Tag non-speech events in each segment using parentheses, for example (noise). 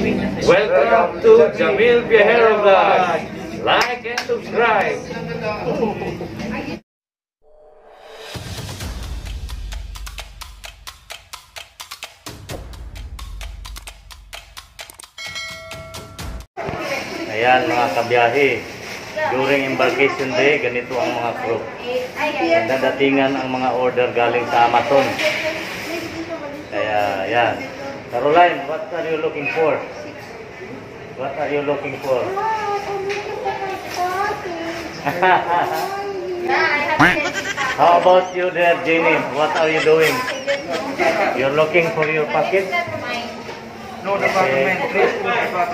Welcome to Jamil Viajero Vlog. Like and subscribe. Ayan mga kabiyahe. During embarkation day, ganito ang mga crew. Dadatingan ang mga order galing sa Amazon. Kaya, yan. Caroline, what are you looking for? What are you looking for? (laughs) How about you there, Jenny? What are you doing? You're looking for your packet? No department, please, no.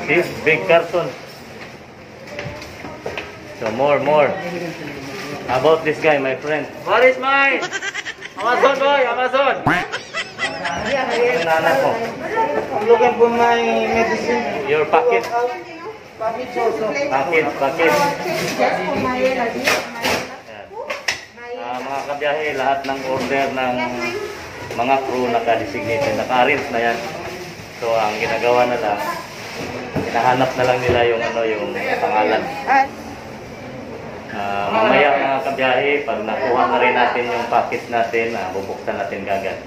This big carton. So more, more. How about this guy, my friend? What is mine? Amazon boy, Amazon. (laughs) Yung anak I'm looking for my medicine. Your packet. Package also. Packet, packet. Ayan. Ah, mga kabiyahe, lahat ng order ng mga crew naka-designated, naka-arrange na yan. So, ang ginagawa na lang, hinahanap na lang nila yung ano yung pangalan. Ah, mamaya mga kabiyahe, pag nakuha na rin natin yung packet natin, ah, bubuksan natin kagad.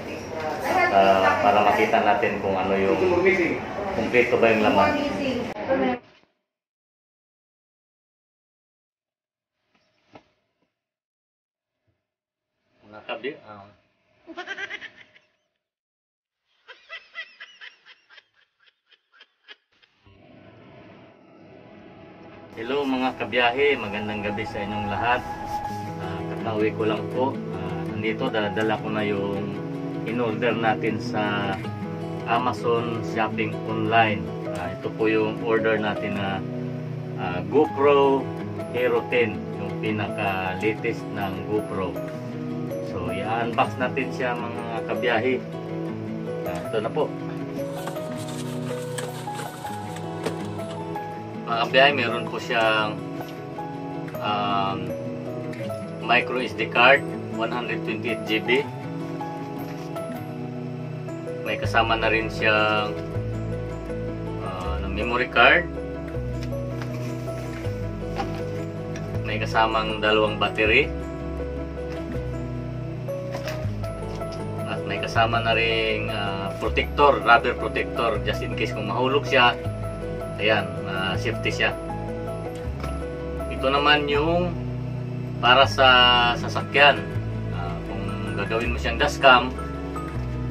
Ah, para makita natin kung ano yung kumpleto ba yung laman. Mga kabi, ah, Hello mga kabiyahe, magandang gabi sa inyong lahat. Uh, kakauwi ko lang po. Ah, nandito, dala ko na yung in-order natin sa Amazon Shopping Online. Ah, ito po yung order natin na ah, GoPro Hero 10, yung pinaka-latest ng GoPro. So, i-unbox natin siya mga kabiyahe. Ah, ito na po. mga kabiyahe, meron po siyang um, micro SD card 128 GB may kasama na rin siyang uh, na memory card. May kasamang dalawang battery. At may kasama na rin uh, protector, rubber protector just in case kung mahulog siya. Ayan, uh, safety siya. Ito naman yung para sa sasakyan. Ah, kung gagawin mo siyang dashcam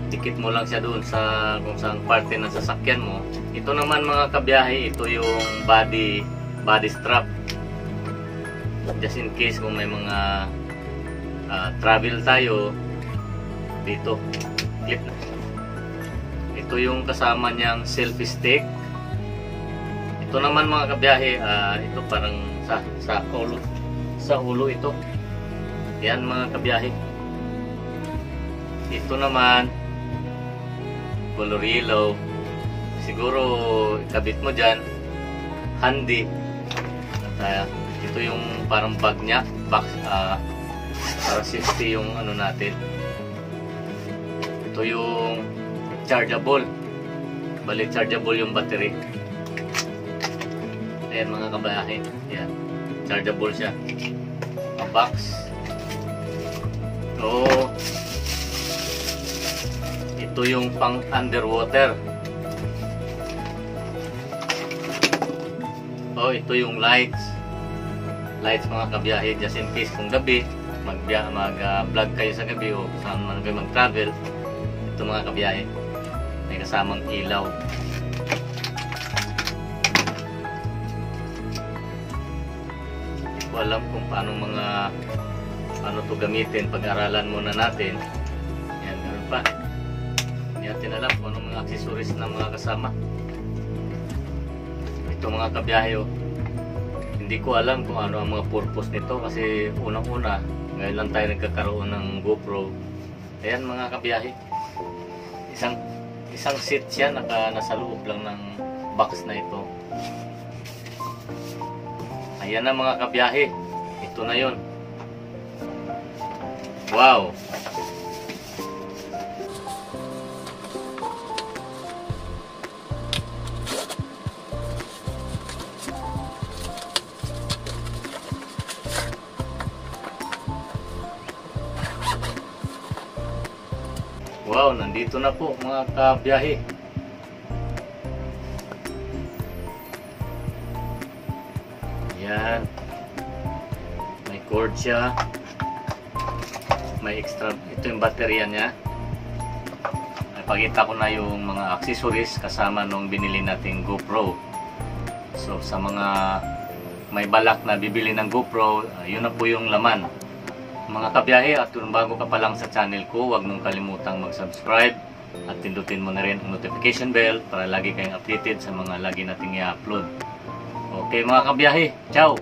dikit mo lang siya doon sa kung saan parte ng sasakyan mo ito naman mga kabiyahe ito yung body body strap just in case kung may mga ah, travel tayo dito clip ito yung kasama niyang selfie stick ito naman mga kabiyahe, ah, ito parang sa sa ulo sa ulo ito. Yan mga kabiyahe. Ito naman color yellow. Siguro ikabit mo diyan handy. At ah, ito yung parang bag niya, box ah, para safety yung ano natin. Ito yung chargeable. Bali chargeable yung battery. Ayan mga kabayahe. Ayan. Chargeable siya. A box. So, ito yung pang underwater. Oh, ito yung lights. Lights mga kabiyahe just in case kung gabi mag mag uh, kayo sa gabi o saan man kayo mag-travel. Ito mga kabiyahe. May kasamang ilaw. Hindi ko alam kung paano mga ano to gamitin. Pag-aralan muna natin. Yan, ganun pa. Natin alam kung anong mga accessories na mga kasama. Ito mga kabiyahe oh. Hindi ko alam kung ano ang mga purpose nito kasi unang-una ngayon lang tayo nagkakaroon ng GoPro. Ayan mga kabiyahe. Isang isang seat siya naka nasa loob lang ng box na ito. Ayan na mga kabiyahe. Ito na yon. Wow! Wow, nandito na po mga kabiyahe. Yan. May cord siya. May extra, ito yung baterya niya. Napakita ko na yung mga accessories kasama nung binili nating GoPro. So sa mga may balak na bibili ng GoPro, yun na po yung laman. Mga kabiyahe at kung bago ka pa lang sa channel ko, huwag mong kalimutang mag-subscribe at pindutin mo na rin ang notification bell para lagi kayong updated sa mga lagi nating i-upload. Okay mga kabiyahe, ciao!